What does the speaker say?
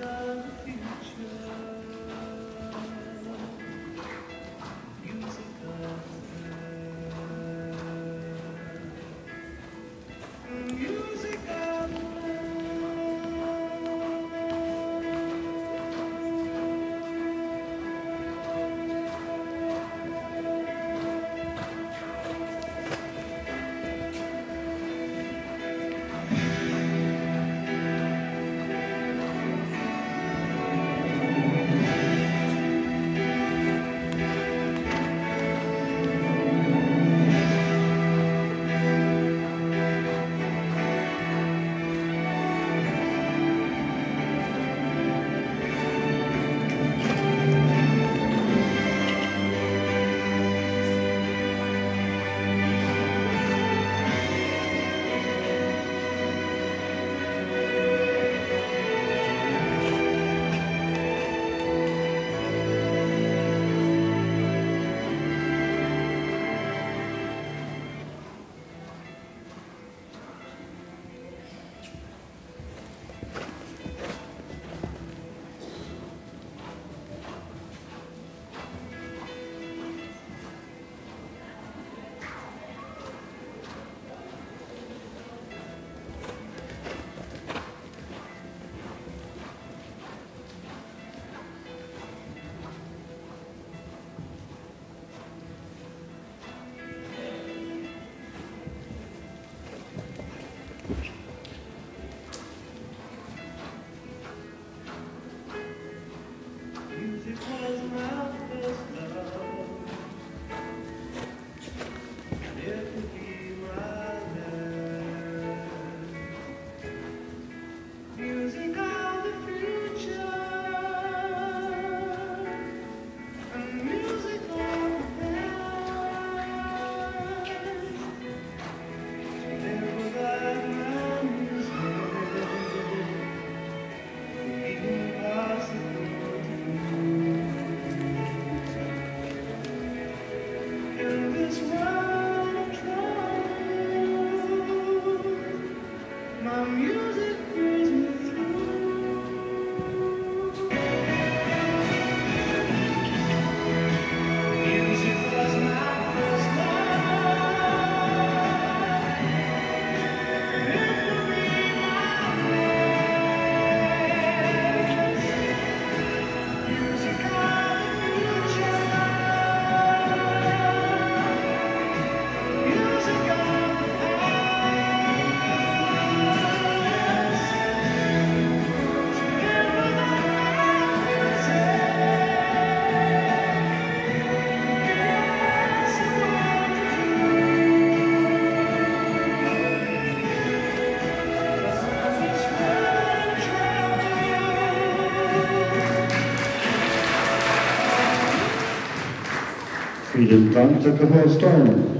the future. It's right. He didn't come, took the whole storm.